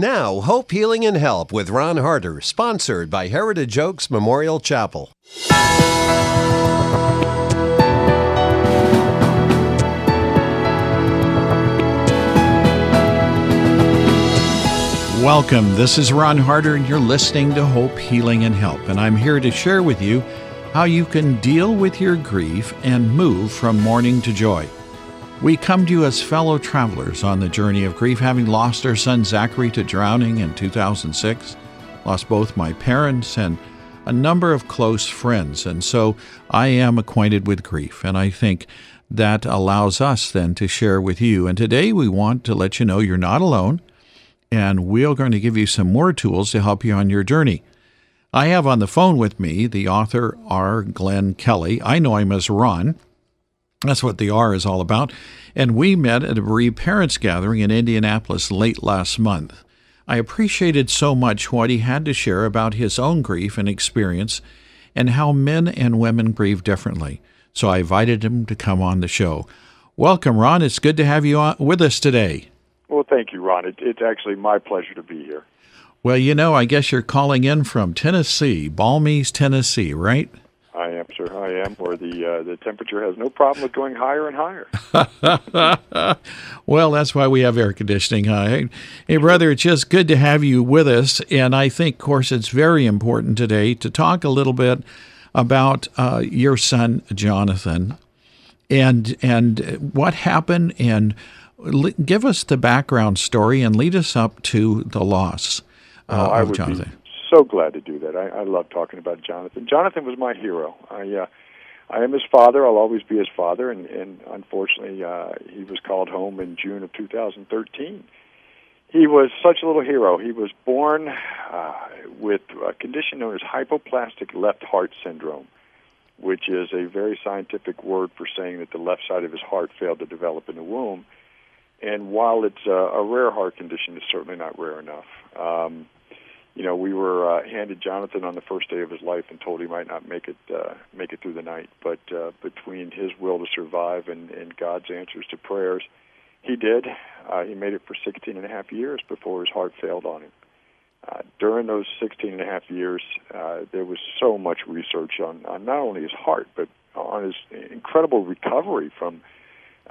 Now, Hope, Healing, and Help with Ron Harder, sponsored by Heritage Oaks Memorial Chapel. Welcome. This is Ron Harder, and you're listening to Hope, Healing, and Help. And I'm here to share with you how you can deal with your grief and move from mourning to joy. We come to you as fellow travelers on the journey of grief, having lost our son Zachary to drowning in 2006, lost both my parents and a number of close friends. And so I am acquainted with grief, and I think that allows us then to share with you. And today we want to let you know you're not alone, and we're going to give you some more tools to help you on your journey. I have on the phone with me the author R. Glenn Kelly. I know him as Ron. That's what the R is all about. And we met at a bereaved parents gathering in Indianapolis late last month. I appreciated so much what he had to share about his own grief and experience and how men and women grieve differently. So I invited him to come on the show. Welcome, Ron. It's good to have you on, with us today. Well, thank you, Ron. It, it's actually my pleasure to be here. Well, you know, I guess you're calling in from Tennessee, Balmies, Tennessee, right? I am, sir. I am, where the uh, the temperature has no problem with going higher and higher. well, that's why we have air conditioning. Huh? Hey, brother, it's just good to have you with us, and I think, of course, it's very important today to talk a little bit about uh, your son Jonathan, and and what happened, and give us the background story, and lead us up to the loss uh, oh, I of Jonathan. Be so glad to do that. I, I love talking about Jonathan. Jonathan was my hero. I uh, I am his father. I'll always be his father. And, and unfortunately, uh, he was called home in June of 2013. He was such a little hero. He was born uh, with a condition known as hypoplastic left heart syndrome, which is a very scientific word for saying that the left side of his heart failed to develop in the womb. And while it's a, a rare heart condition, it's certainly not rare enough. Um, you know, we were uh, handed Jonathan on the first day of his life and told he might not make it uh, make it through the night. But uh, between his will to survive and, and God's answers to prayers, he did. Uh, he made it for 16 and a half years before his heart failed on him. Uh, during those 16 and a half years, uh, there was so much research on, on not only his heart, but on his incredible recovery from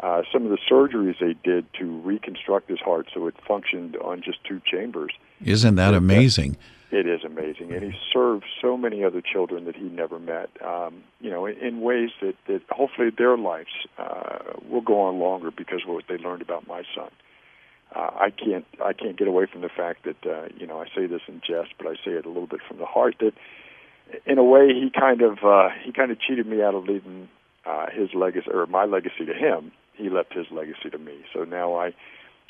uh, some of the surgeries they did to reconstruct his heart so it functioned on just two chambers. Isn't that amazing? It is amazing, and he served so many other children that he never met. Um, you know, in, in ways that that hopefully their lives uh, will go on longer because of what they learned about my son. Uh, I can't I can't get away from the fact that uh, you know I say this in jest, but I say it a little bit from the heart that in a way he kind of uh, he kind of cheated me out of leaving uh, his legacy or my legacy to him. He left his legacy to me. So now I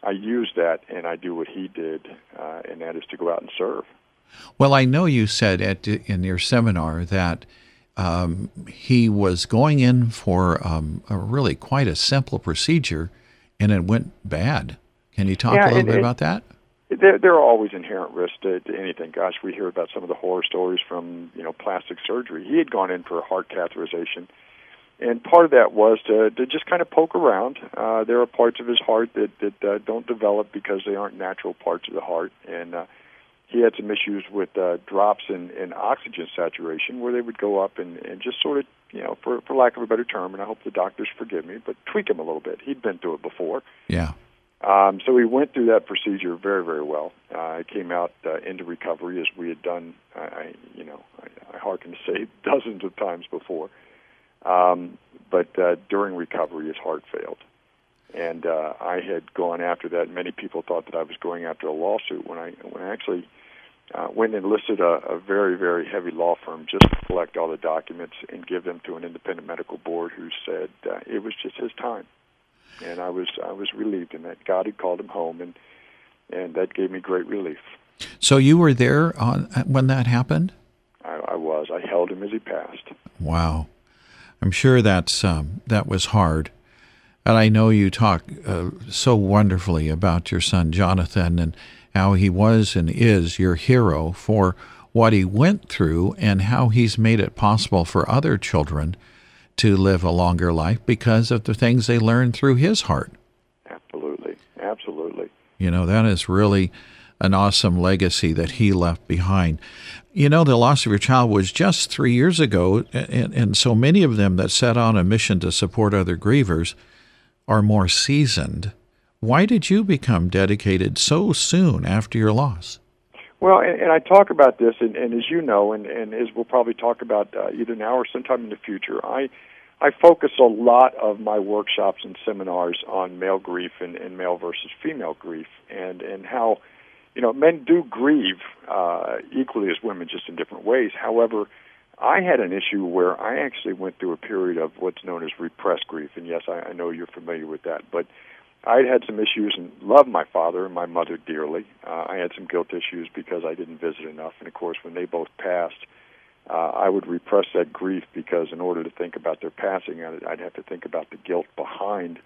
I use that and I do what he did, uh, and that is to go out and serve. Well, I know you said at in your seminar that um, he was going in for um, a really quite a simple procedure, and it went bad. Can you talk Yeah, a little it- bit it- about that? There, there are always inherent risks to, to anything. Gosh, we hear about some of the horror stories from you know plastic surgery. He had gone in for a heart catheterization, and part of that was to, to just kind of poke around. Uh, there are parts of his heart that that uh, don't develop because they aren't natural parts of the heart, and uh, he had some issues with uh, drops in, in oxygen saturation where they would go up and, and just sort of you know for for lack of a better term, and I hope the doctors forgive me, but tweak him a little bit. He'd been through it before. Yeah. Um, so we went through that procedure very, very well. Uh, came out uh, into recovery as we had done, I, I you know, I, I hearken to say dozens of times before. Um, but uh, during recovery, his heart failed, and uh, I had gone after that. Many people thought that I was going after a lawsuit when I when I actually uh, went and enlisted a, a very, very heavy law firm just to collect all the documents and give them to an independent medical board who said uh, it was just his time and I was I was relieved in that God had called him home, and and that gave me great relief. So you were there on when that happened? I, I was. I held him as he passed. Wow. I'm sure that's um, that was hard. And I know you talk uh, so wonderfully about your son Jonathan and how he was and is your hero for what he went through and how he's made it possible for other children to live a longer life because of the things they learned through his heart. Absolutely, absolutely. You know, that is really an awesome legacy that he left behind. You know, the loss of your child was just three years ago, and, and so many of them that set on a mission to support other grievers are more seasoned. Why did you become dedicated so soon after your loss? Well, and, and I talk about this, and, and as you know, and, and as we'll probably talk about uh, either now or sometime in the future, I I focus a lot of my workshops and seminars on male grief and, and male versus female grief, and and how you know men do grieve uh, equally as women, just in different ways. However, I had an issue where I actually went through a period of what's known as repressed grief, and yes, I, I know you're familiar with that, but I'd had some issues and loved my father and my mother dearly. Uh, I had some guilt issues because I didn't visit enough, and of course, when they both passed, uh, I would repress that grief because in order to think about their passing, I'd, I'd have to think about the guilt behind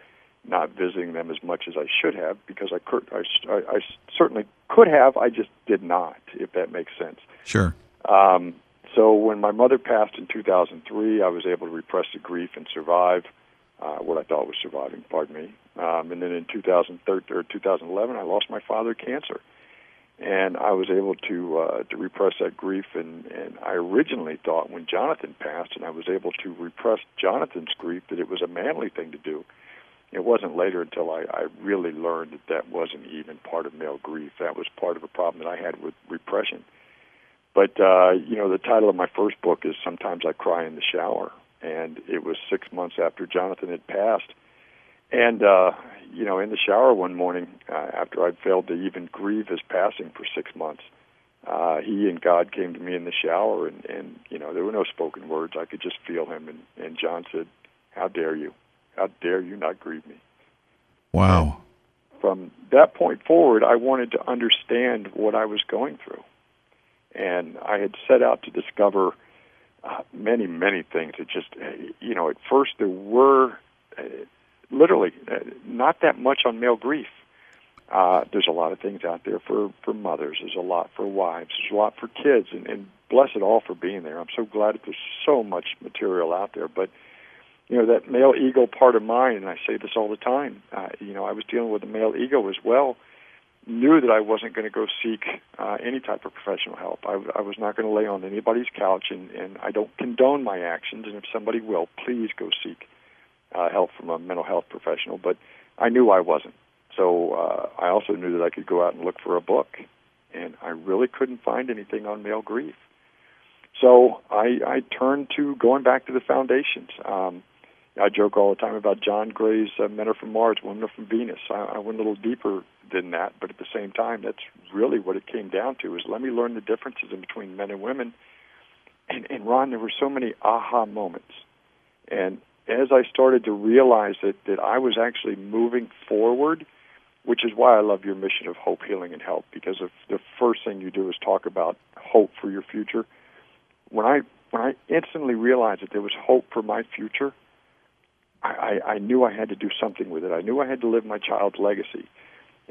not visiting them as much as I should have because I could, I, I, I certainly could have, I just did not, if that makes sense. Sure. Um, so when my mother passed in 2003, I was able to repress the grief and survive uh, what I thought was surviving. Pardon me. Um, and then in 2013 or 2011, I lost my father to cancer, and I was able to uh, to repress that grief. And, and I originally thought when Jonathan passed, and I was able to repress Jonathan's grief, that it was a manly thing to do. It wasn't later until I, I really learned that that wasn't even part of male grief. That was part of a problem that I had with repression. But uh, you know, the title of my first book is "Sometimes I Cry in the Shower," and it was six months after Jonathan had passed. And uh, you know, in the shower one morning, uh, after I'd failed to even grieve his passing for six months, uh, he and God came to me in the shower, and and you know, there were no spoken words. I could just feel him, and and John said, "How dare you? How dare you not grieve me?" Wow. And from that point forward, I wanted to understand what I was going through, and I had set out to discover uh, many, many things. It just, uh, you know, at first there were uh, literally uh, not that much on male grief. Uh, there's a lot of things out there for for mothers. There's a lot for wives. There's a lot for kids, and, and bless it all for being there. I'm so glad that there's so much material out there. But you know that male ego part of mine, and I say this all the time. Uh, you know, I was dealing with a male ego as well knew that I wasn't going to go seek uh, any type of professional help. I, I was not going to lay on anybody's couch, and, and I don't condone my actions. And if somebody will, please go seek uh, help from a mental health professional. But I knew I wasn't. So uh, I also knew that I could go out and look for a book, and I really couldn't find anything on male grief. So I, I turned to going back to the foundations. Um, I joke all the time about John Gray's uh, Men Are From Mars, Women Are From Venus. I, I went a little deeper than that, but at the same time, that's really what it came down to: is let me learn the differences in between men and women. And, and Ron, there were so many aha moments, and as I started to realize that that I was actually moving forward, which is why I love your mission of hope, healing, and help. Because if the first thing you do is talk about hope for your future, when I when I instantly realized that there was hope for my future I, I knew I had to do something with it. I knew I had to live my child's legacy.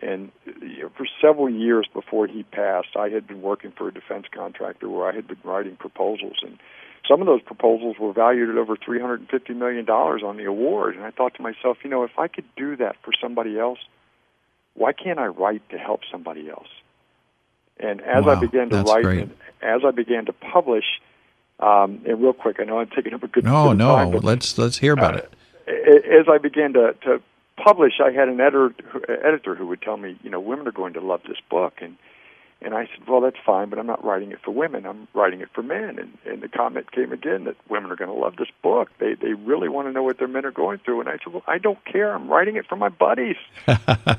And you know, for several years before he passed, I had been working for a defense contractor where I had been writing proposals, and some of those proposals were valued at over three hundred and fifty million dollars on the award. And I thought to myself, you know, if I could do that for somebody else, why can't I write to help somebody else? And as wow, I began to write, great. and as I began to publish, um, and real quick, I know I'm taking up a good no, no. time, but, let's let's hear about uh, it. As I began to, to publish, I had an editor editor who would tell me, you know, women are going to love this book, and and I said, well, that's fine, but I'm not writing it for women. I'm writing it for men. And and the comment came again that women are going to love this book. They they really want to know what their men are going through. And I said, well, I don't care. I'm writing it for my buddies.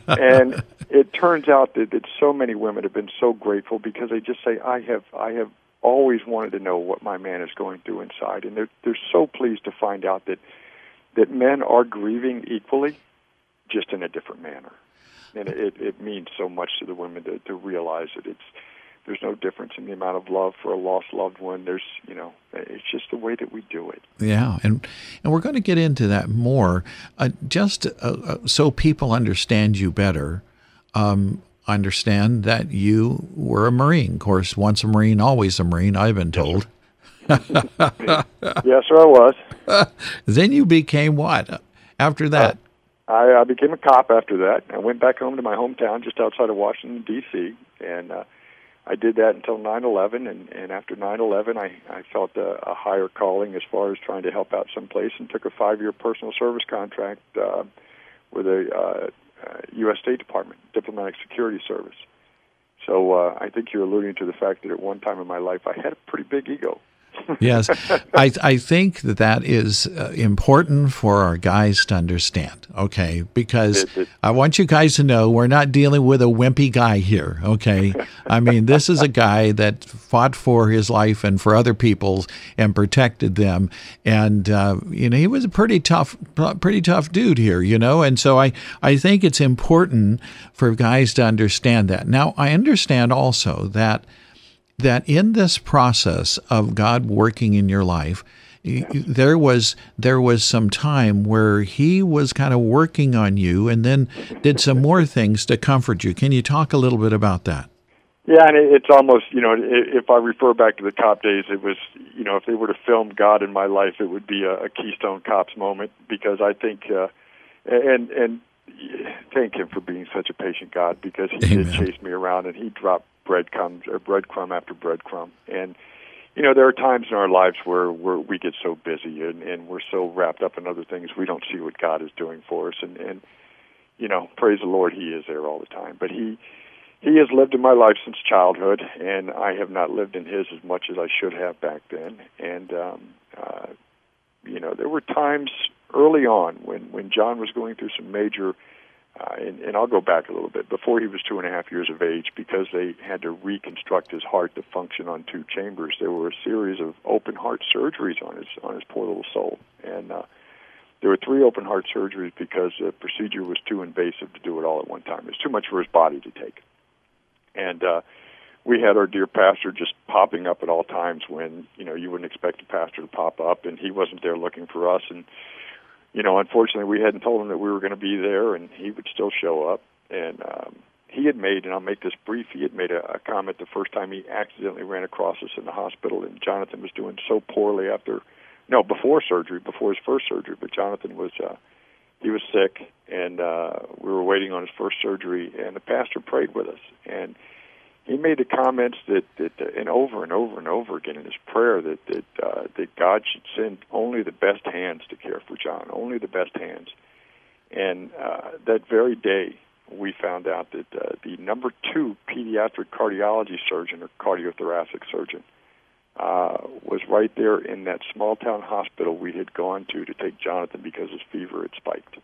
and it turns out that, that so many women have been so grateful because they just say, I have I have always wanted to know what my man is going through inside, and they're they're so pleased to find out that that men are grieving equally, just in a different manner. And it, it means so much to the women to, to realize that it's there's no difference in the amount of love for a lost loved one. There's you know it's just the way that we do it. Yeah, and and we're going to get into that more. Uh, just uh, uh, so people understand you better. Um, understand that you were a Marine. Of course, once a Marine, always a Marine. I've been told. yes, sir, I was. then you became what after that? Uh, I, I became a cop after that. I went back home to my hometown just outside of Washington, D.C., and uh, I did that until 9/11, and and after 9/11, I I felt a, a higher calling as far as trying to help out someplace, and took a five-year personal service contract uh, with a uh, uh, U.S. State Department Diplomatic Security Service. So uh, I think you're alluding to the fact that at one time in my life I had a pretty big ego. Yes, I, I think that that is uh, important for our guys to understand. Okay, because I want you guys to know we're not dealing with a wimpy guy here. Okay, I mean this is a guy that fought for his life and for other people's and protected them, and uh, you know he was a pretty tough, pretty tough dude here. You know, and so I I think it's important for guys to understand that. Now I understand also that that in this process of God working in your life, there was there was some time where he was kind of working on you and then did some more things to comfort you. Can you talk a little bit about that? Yeah, and it's almost you know if I refer back to the cop days, it was you know if they were to film God in my life, it would be a, a Keystone Cops moment because I think uh, and and thank him for being such a patient God because he Amen. did chase me around and he dropped breadcrumbs or breadcrumb after breadcrumb. And you know, there are times in our lives where where we get so busy and, and we're so wrapped up in other things we don't see what God is doing for us. And and you know, praise the Lord, He is there all the time. But He He has lived in my life since childhood, and I have not lived in His as much as I should have back then. And um, uh, you know, there were times early on when when John was going through some major uh, and, and I'll go back a little bit before he was two and a half years of age, because they had to reconstruct his heart to function on two chambers. There were a series of open heart surgeries on his on his poor little soul, and uh, there were three open heart surgeries because the procedure was too invasive to do it all at one time. It was too much for his body to take, and uh, we had our dear pastor just popping up at all times when you know you wouldn't expect a pastor to pop up, and he wasn't there looking for us, and you know, unfortunately, we hadn't told him that we were going to be there, and he would still show up. And um, he had made, and I'll make this brief, he had made a, a comment the first time he accidentally ran across us in the hospital, and Jonathan was doing so poorly after, no, before surgery, before his first surgery, but Jonathan was, uh, he was sick, and uh, we were waiting on his first surgery, and the pastor prayed with us, and he made the comments that that and over and over and over again in his prayer that that uh, that God should send only the best hands to care for John, only the best hands. And uh, that very day, we found out that uh, the number two pediatric cardiology surgeon or cardiothoracic surgeon uh, was right there in that small town hospital we had gone to to take Jonathan because his fever had spiked.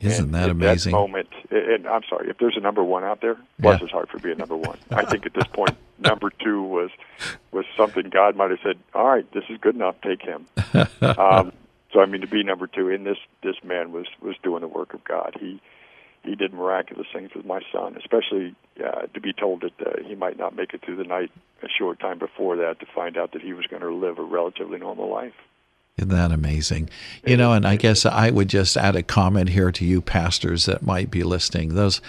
Isn't that amazing? That moment, and I'm sorry, if there's a number one out there, bless yeah. his heart for being number one. I think at this point, number two was was something God might have said, "All right, this is good enough. Take him." um, so I mean, to be number two, and this this man was was doing the work of God. He he did miraculous things with my son, especially uh, to be told that uh, he might not make it through the night a short time before that to find out that he was going to live a relatively normal life. Isn't that amazing? You know, and I guess I would just add a comment here to you pastors that might be listening. Those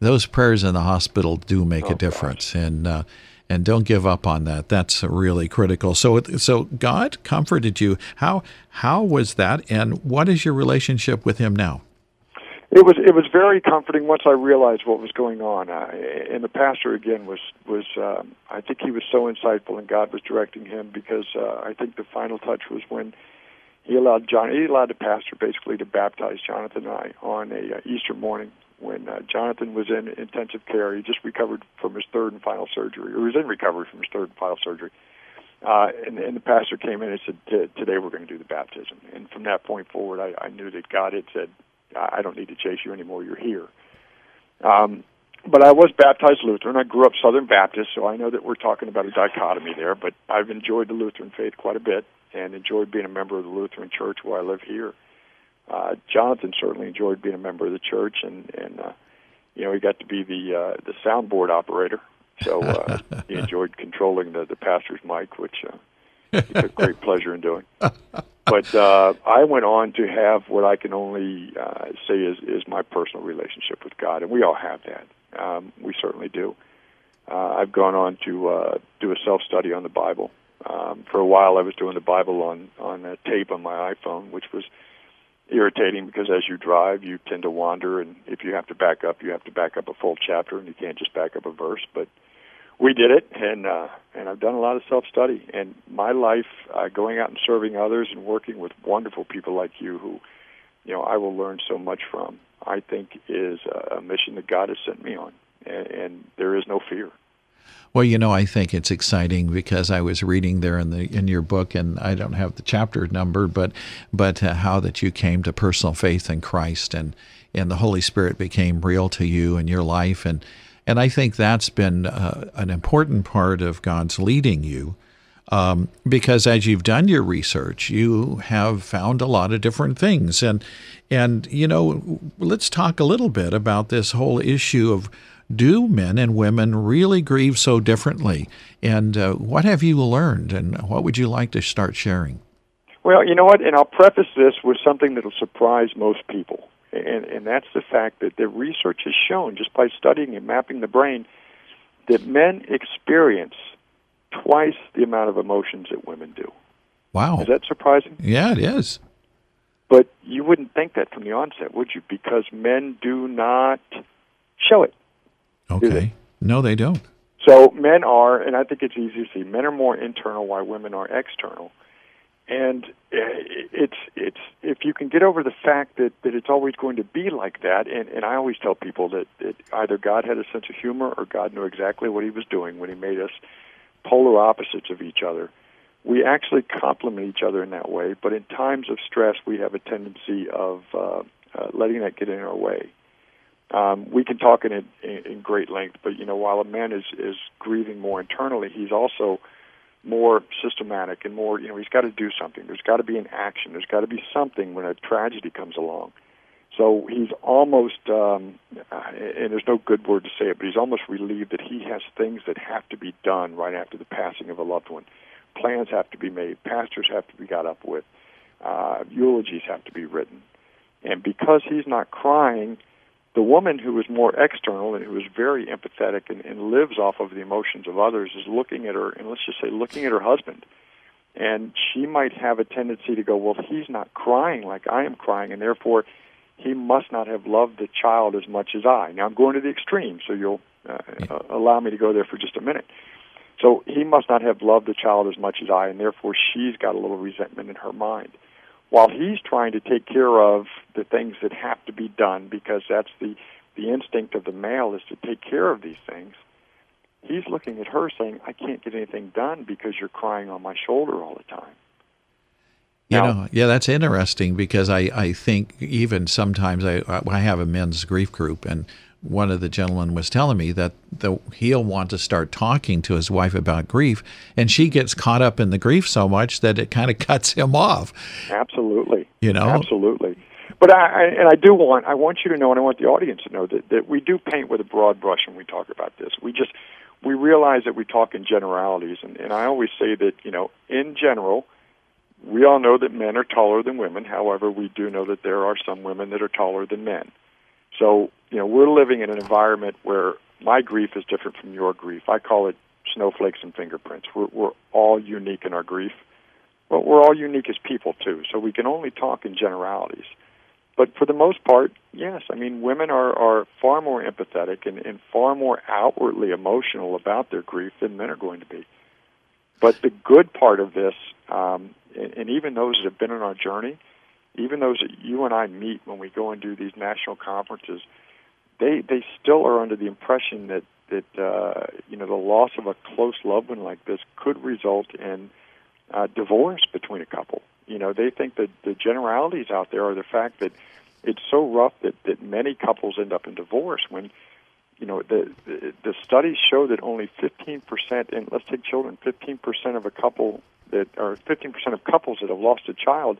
those prayers in the hospital do make oh, a difference, gosh. and uh, and don't give up on that. That's really critical. So so God comforted you. How how was that, and what is your relationship with Him now? It was it was very comforting once I realized what was going on. Uh, and the pastor again was was um, I think he was so insightful, and God was directing him because uh, I think the final touch was when he allowed John he allowed the pastor basically to baptize Jonathan and I on a uh, Easter morning when uh, Jonathan was in intensive care. He just recovered from his third and final surgery, or was in recovery from his third and final surgery. Uh, and, and the pastor came in and said, "Today we're going to do the baptism." And from that point forward, I, I knew that God had said, "I don't need to chase you anymore. You're here." Um, but I was baptized Lutheran. I grew up Southern Baptist, so I know that we're talking about a dichotomy there. But I've enjoyed the Lutheran faith quite a bit and enjoyed being a member of the Lutheran Church where I live here. Uh, Jonathan certainly enjoyed being a member of the church, and and uh, you know he got to be the uh, the soundboard operator, so uh, he enjoyed controlling the the pastor's mic, which uh, he took great pleasure in doing. But uh, I went on to have what I can only uh, say is is my personal relationship with God, and we all have that. Um, we certainly do. Uh, I've gone on to uh, do a self study on the Bible um, for a while, I was doing the Bible on on a tape on my iPhone, which was irritating because as you drive, you tend to wander, and if you have to back up, you have to back up a full chapter, and you can't just back up a verse. But we did it, and uh, and I've done a lot of self study. And my life, uh, going out and serving others and working with wonderful people like you, who, you know, I will learn so much from. I think is a mission that God has sent me on, and, and there is no fear. Well, you know, I think it's exciting because I was reading there in the in your book, and I don't have the chapter number, but but uh, how that you came to personal faith in Christ, and and the Holy Spirit became real to you in your life, and and I think that's been uh, an important part of God's leading you. Um, because as you've done your research, you have found a lot of different things, and and you know, let's talk a little bit about this whole issue of do men and women really grieve so differently? And uh, what have you learned, and what would you like to start sharing? Well, you know what, and I'll preface this with something that'll surprise most people, and, and that's the fact that the research has shown, just by studying and mapping the brain, that men experience twice the amount of emotions that women do. Wow. Is that surprising? Yeah, it is. But you wouldn't think that from the onset, would you? Because men do not show it. Okay. They? No, they don't. So men are, and I think it's easy to see, men are more internal while women are external. And eh, it's it's if you can get over the fact that that it's always going to be like that, and and I always tell people that, that either God had a sense of humor or God knew exactly what He was doing when He made us polar opposites of each other. We actually complement each other in that way, but in times of stress, we have a tendency of uh, uh, letting that get in our way. Um, we can talk in, it, in in great length, but you know, while a man is is grieving more internally, he's also more systematic and more. You know, he's got to do something. There's got to be an action. There's got to be something when a tragedy comes along. So he's almost, um, and there's no good word to say it, but he's almost relieved that he has things that have to be done right after the passing of a loved one. Plans have to be made. Pastors have to be got up with. Uh, eulogies have to be written. And because he's not crying, the woman who is more external and who is very empathetic and, and lives off of the emotions of others is looking at her, and let's just say looking at her husband. And she might have a tendency to go, well, he's not crying like I am crying, and therefore he must not have loved the child as much as I. Now I'm going to the extreme, so you'll uh, uh, allow me to go there for just a minute. So he must not have loved the child as much as I, and therefore she's got a little resentment in her mind while he's trying to take care of the things that have to be done because that's the the instinct of the male is to take care of these things he's looking at her saying i can't get anything done because you're crying on my shoulder all the time you now, know yeah that's interesting because i i think even sometimes i i have a men's grief group and one of the gentlemen was telling me that the, he'll want to start talking to his wife about grief, and she gets caught up in the grief so much that it kind of cuts him off. Absolutely, you know, absolutely. But I, I and I do want I want you to know, and I want the audience to know that that we do paint with a broad brush when we talk about this. We just we realize that we talk in generalities, and, and I always say that you know, in general, we all know that men are taller than women. However, we do know that there are some women that are taller than men. So, you know, we're living in an environment where my grief is different from your grief. I call it snowflakes and fingerprints. We're, we're all unique in our grief, but we're all unique as people too. So we can only talk in generalities. But for the most part, yes. I mean, women are, are far more empathetic and, and far more outwardly emotional about their grief than men are going to be. But the good part of this, um, and, and even those that have been on our journey, even those that you and I meet when we go and do these national conferences, they they still are under the impression that that uh, you know the loss of a close loved one like this could result in uh, divorce between a couple. You know, they think that the generalities out there are the fact that it's so rough that that many couples end up in divorce when you know the the, the studies show that only 15% and let's take children 15% of a couple that or 15% of couples that have lost a child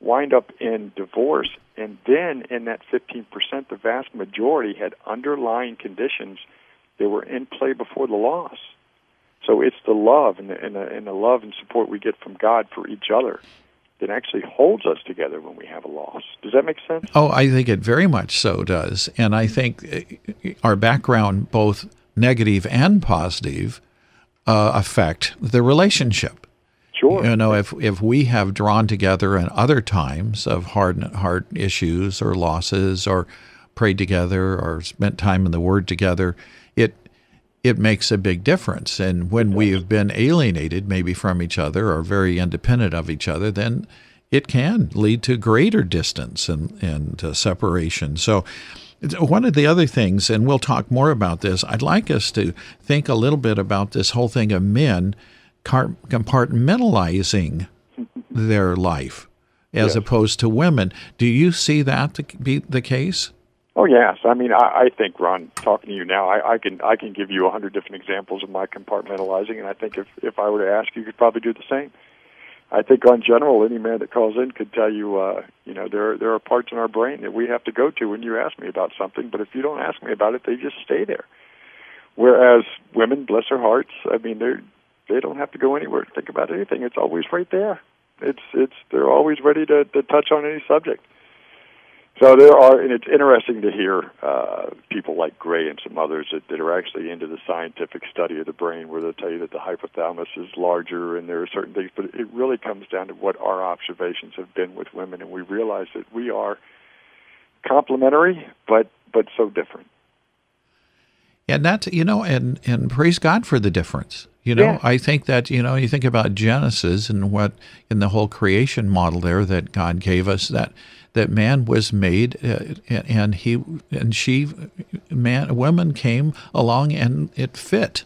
wind up in divorce, and then in that 15%, the vast majority had underlying conditions that were in play before the loss. So it's the love and the, and the, and the love and support we get from God for each other that actually holds us together when we have a loss. Does that make sense? Oh, I think it very much so does. And I think uh, our background, both negative and positive, uh, affect the relationship. Sure. You know, if if we have drawn together in other times of hard hard issues or losses or prayed together or spent time in the Word together, it it makes a big difference. And when we have been alienated, maybe from each other or very independent of each other, then it can lead to greater distance and and uh, separation. So one of the other things, and we'll talk more about this, I'd like us to think a little bit about this whole thing of men compartmentalizing their life as Yes. opposed to women. Do you see that to be the case? Oh yes, I mean I, I think Ron, talking to you now, I, I can I can give you a hundred different examples of my compartmentalizing, and I think if if I were to ask you, you could probably do the same. I think on general, any man that calls in could tell you, uh, you know, there there are parts in our brain that we have to go to when you ask me about something, but if you don't ask me about it, they just stay there. Whereas women, bless their hearts, I mean they they don't have to go anywhere to think about anything. It's always right there. It's it's they're always ready to, to touch on any subject. So there are, and it's interesting to hear uh, people like Gray and some others that, that are actually into the scientific study of the brain, where they'll tell you that the hypothalamus is larger and there are certain things. But it really comes down to what our observations have been with women, and we realize that we are complementary, but but so different. And that's you know, and and praise God for the difference. You know, Yeah. I think that you know, you think about Genesis and what in the whole creation model there that God gave us that that man was made uh, and he and she man woman came along and it fit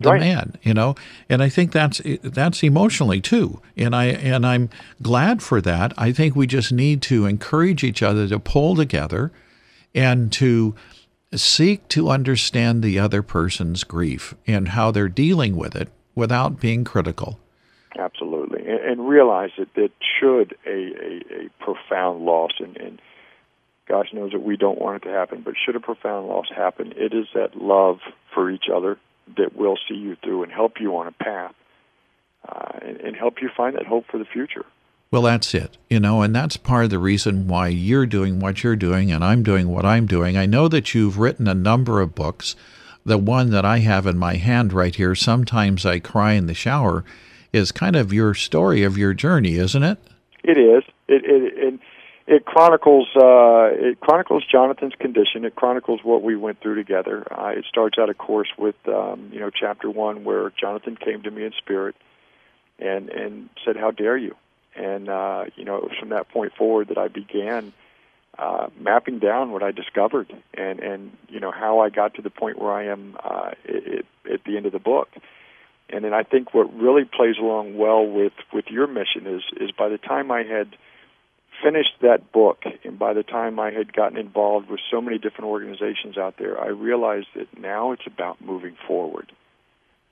the Right. man you know and i think that's that's emotionally too and i and i'm glad for that i think we just need to encourage each other to pull together and to seek to understand the other person's grief and how they're dealing with it without being critical Absolutely, and, and realize that that should a, a, a profound loss, and, and gosh knows that we don't want it to happen, but should a profound loss happen, it is that love for each other that will see you through and help you on a path, uh, and, and help you find that hope for the future. Well, that's it, you know, and that's part of the reason why you're doing what you're doing and I'm doing what I'm doing. I know that you've written a number of books. The one that I have in my hand right here, Sometimes I Cry in the Shower, is kind of your story of your journey, isn't it? It is. It it it, it chronicles uh, it chronicles Jonathan's condition. It chronicles what we went through together. Uh, it starts out, of course, with um, you know chapter one, where Jonathan came to me in spirit and and said, "How dare you?" And uh, you know it was from that point forward that I began uh, mapping down what I discovered and and you know how I got to the point where I am uh, it, at the end of the book. And then I think what really plays along well with with your mission is is by the time I had finished that book and by the time I had gotten involved with so many different organizations out there, I realized that now it's about moving forward.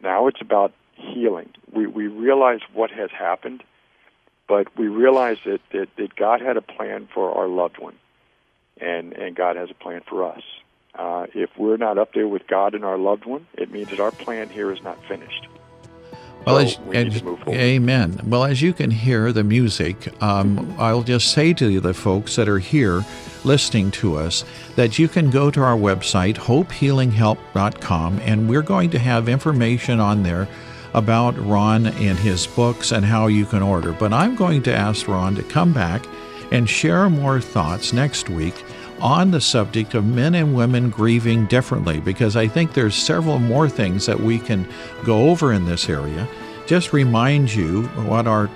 Now it's about healing. We we realize what has happened, but we realize that, that, that God had a plan for our loved one and, and God has a plan for us. Uh, if we're not up there with God and our loved one, it means that our plan here is not finished. Well, So as, we as- to move forward. amen. Well, as you can hear the music, um, I'll just say to the folks that are here listening to us that you can go to our website, hopehealinghelp.com, and we're going to have information on there about Ron and his books and how you can order. But I'm going to ask Ron to come back and share more thoughts next week on the subject of men and women grieving differently because I think there's several more things that we can go over in this area. Just remind you what our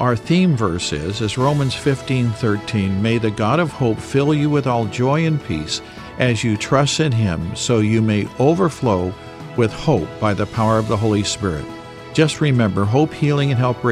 our theme verse is is Romans 15:13 May the God of hope fill you with all joy and peace as you trust in him so you may overflow with hope by the power of the Holy Spirit. Just remember Hope Healing and Help